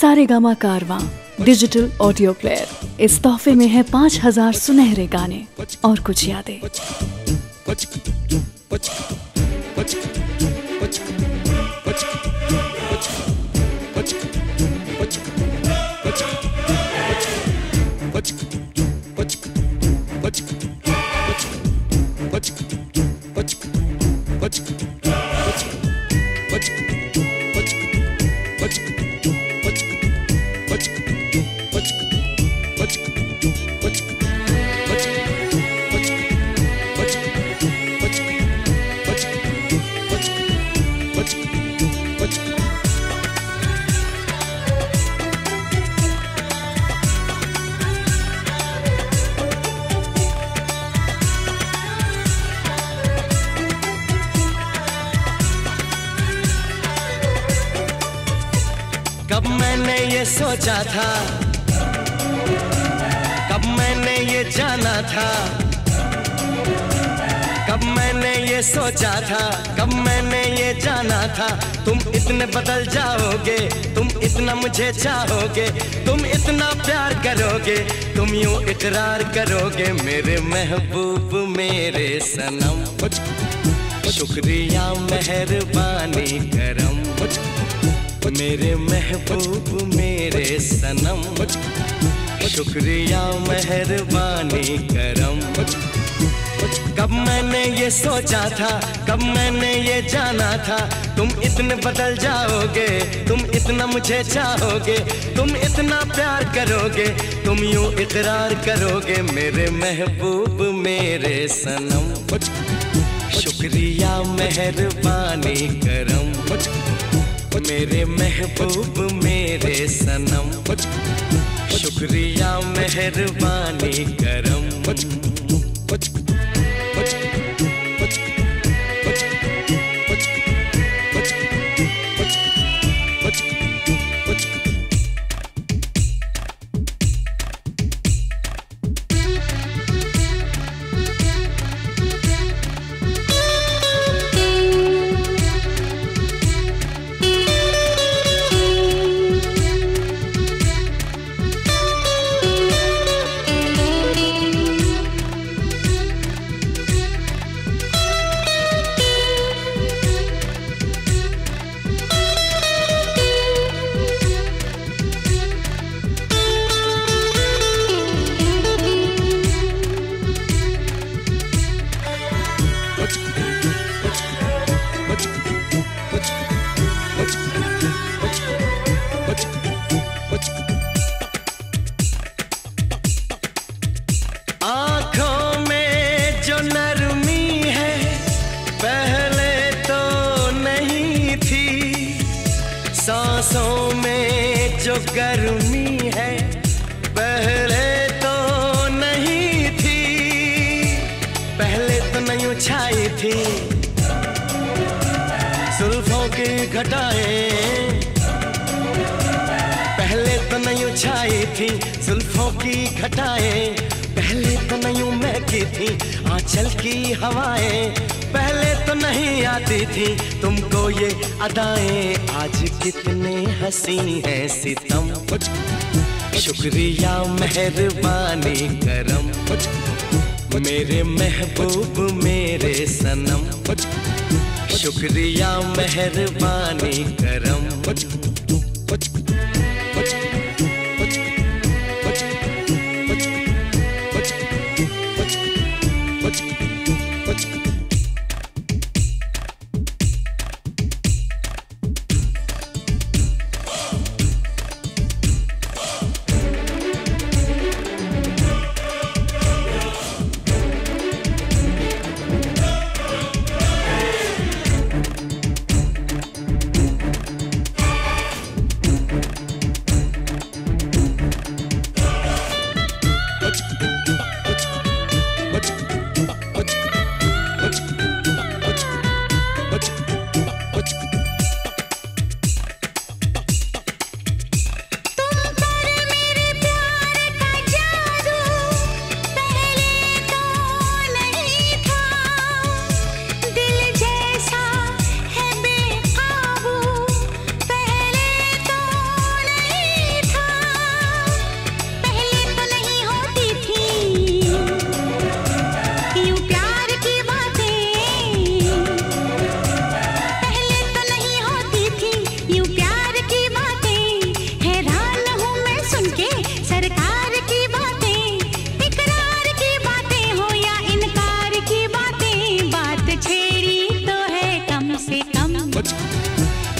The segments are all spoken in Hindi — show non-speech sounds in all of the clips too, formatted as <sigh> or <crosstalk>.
सारे गामा कारवा डिजिटल ऑडियो प्लेयर इस तोहफे में है पाँच हज़ार सुनहरे गाने और कुछ यादें। सोचा था। कब मैंने ये जाना था। कब मैंने ये सोचा था। कब मैंने ये जाना था। तुम इतने बदल जाओगे तुम इतना मुझे चाहोगे तुम इतना प्यार करोगे तुम यूँ इकरार करोगे मेरे महबूब मेरे सनम। शुक्रिया मेहरबानी करम। मेरे महबूब मेरे सनम। शुक्रिया मेहरबानी करम। कब मैंने ये सोचा था कब मैंने ये जाना था तुम इतने बदल जाओगे तुम इतना मुझे चाहोगे तुम इतना प्यार करोगे तुम यूँ इकरार करोगे मेरे महबूब मेरे सनम। शुक्रिया मेहरबानी करम। मेरे महबूब मेरे सनम। शुक्रिया मेहरबानी करम। सांसों में जो गर्मी है, पहले तो नहीं थी, पहले तो नहीं उछाई थी। सुल्फों की घटाएँ, पहले तो नहीं उछाई थी। जुल्फों की घटाएँ, पहले तो नहीं महकी थी। आंचल की हवाएँ पहले तो नहीं आती थी। तुमको ये अदाएँ आज कितने हँसी है सितम। शुक्रिया मेहरबानी करम। मेरे महबूब मेरे सनम। शुक्रिया मेहरबानी करम।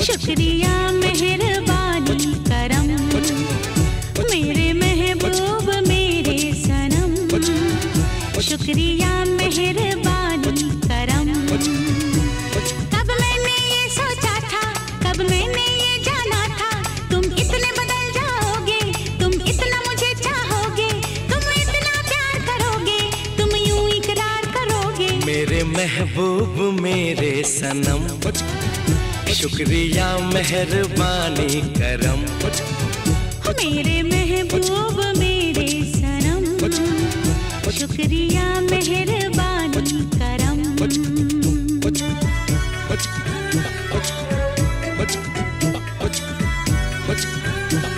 शुक्रिया मेहरबानी करम। मेरे महबूब मेरे सनम। शुक्रिया मेहरबानी करम। कब मैंने ये सोचा था कब मैंने ये जाना था तुम इतने बदल जाओगे तुम इतना मुझे चाहोगे तुम इतना प्यार करोगे तुम यूँ इकरार करोगे। मेरे महबूब मेरे सनम। शुक्रिया मेहरबानी करम मेरे महबूब मेरे सनम शुक्रिया मेहरबानी करम What? <laughs>